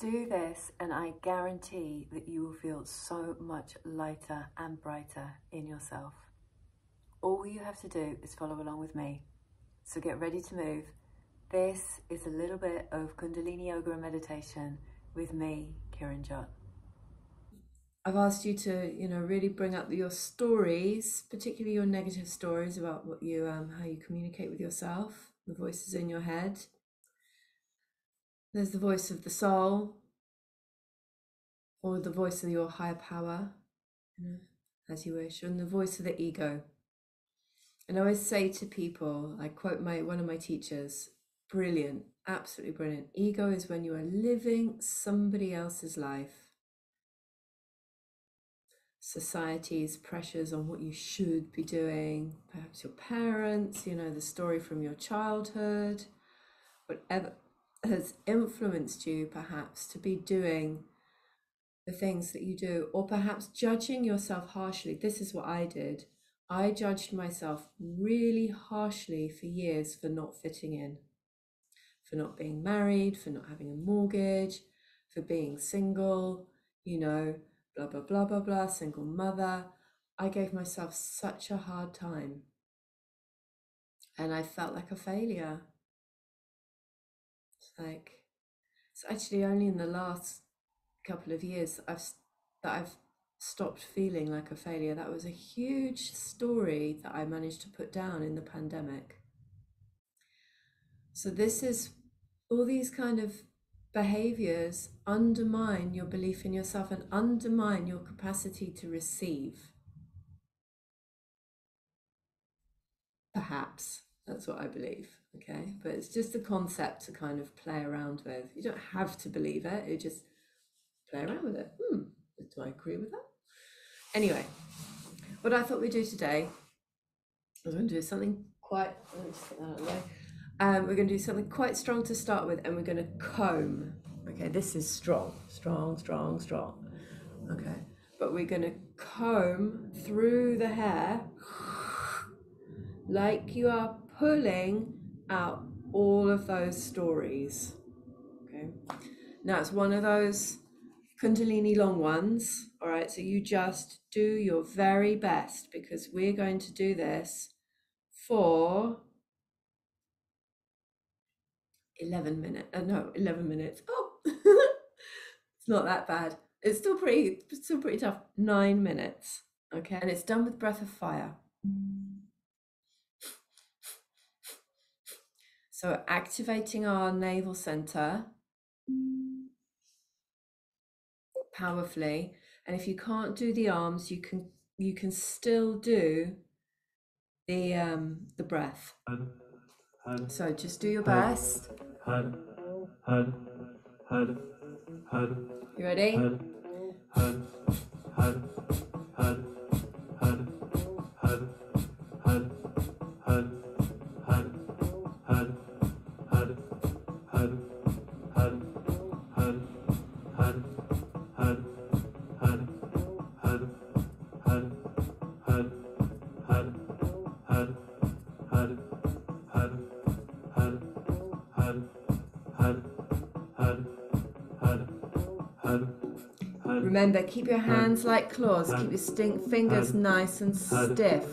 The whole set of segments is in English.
Do this and I guarantee that you will feel so much lighter and brighter in yourself. All you have to do is follow along with me. So get ready to move. This is a little bit of Kundalini Yoga and meditation with me, Kiranjot. I've asked you to, you know, really bring up your stories, particularly your negative stories about what you, um, how you communicate with yourself, the voices in your head. There's the voice of the soul, or the voice of your higher power, as you wish, and the voice of the ego. And I always say to people, I quote my one of my teachers, brilliant, absolutely brilliant. Ego is when you are living somebody else's life. Society's pressures on what you should be doing, perhaps your parents, you know, the story from your childhood, whatever has influenced you perhaps to be doing the things that you do, or perhaps judging yourself harshly. This is what I did. I judged myself really harshly for years for not fitting in, for not being married, for not having a mortgage, for being single, you know, blah, blah, blah, blah, blah, single mother. I gave myself such a hard time. And I felt like a failure. Like, it's actually only in the last couple of years I've, that I've stopped feeling like a failure. That was a huge story that I managed to put down in the pandemic. So, this is all these kind of behaviors undermine your belief in yourself and undermine your capacity to receive. Perhaps that's what I believe. Okay, but it's just a concept to kind of play around with. You don't have to believe it, you just play around with it. Hmm, do I agree with that? Anyway, what I thought we'd do today is we're going to do something quite. Um, we're going to do something quite strong to start with, and we're going to comb. Okay, this is strong, strong, strong, strong. Okay, but we're going to comb through the hair like you are pulling out all of those stories. Okay, now it's one of those Kundalini long ones. All right, so you just do your very best because we're going to do this for 11 minutes. Uh, no, 11 minutes. Oh, it's not that bad. It's still pretty, still pretty tough. Nine minutes. Okay, and it's done with breath of fire. So activating our navel center. Powerfully. And if you can't do the arms you can you can still do the um the breath. So just do your best. you ready Remember, keep your hands like claws. Keep your stink fingers nice and stiff.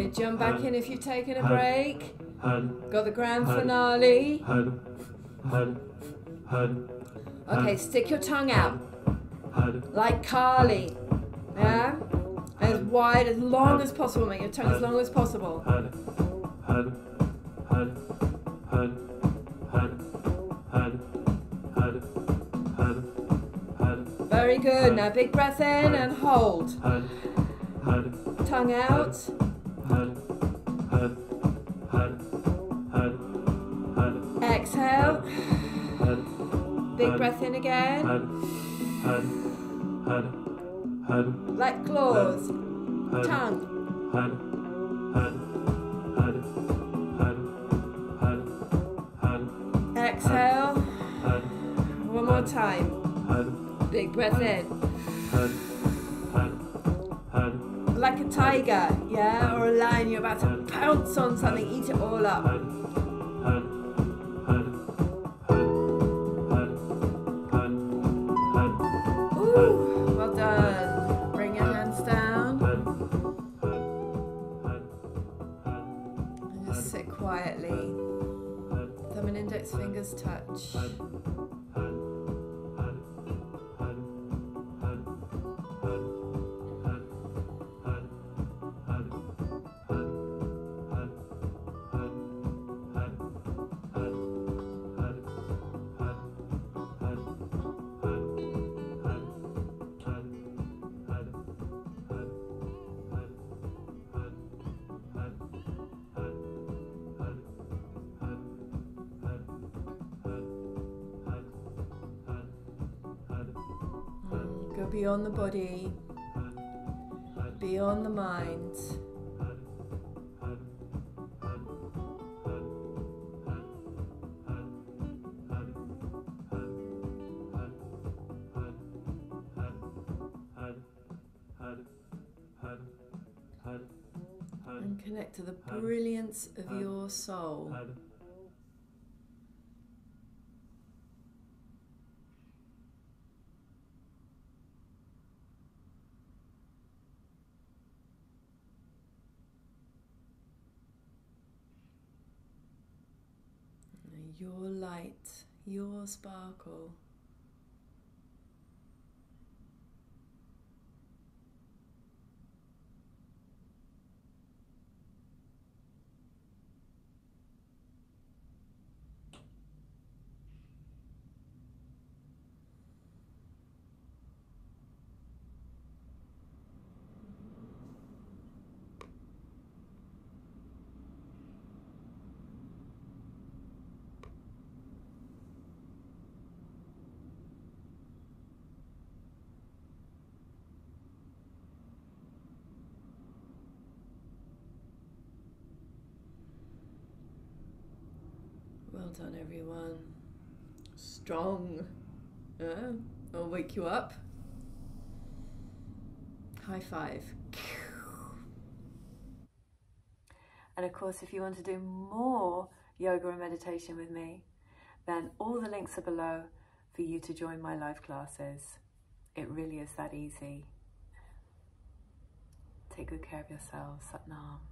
Okay, jump back in if you've taken a break. Got the grand finale. Okay, stick your tongue out like Kali. Yeah? As wide, as long as possible. Make your tongue as long as possible. Very good. Now big breath in and hold. Tongue out. Exhale. Big breath in again. like claws, tongue. Exhale. One more time. Big breath in. Like a tiger, yeah? Or a lion, you're about to pounce on something, eat it all up. Beyond the body, beyond the mind. And connect to the brilliance of your soul. Your light, your sparkle. Well done, everyone. Strong. Yeah, I'll wake you up. High five. And of course, if you want to do more yoga and meditation with me, then all the links are below for you to join my live classes. It really is that easy. Take good care of yourselves. Satnam.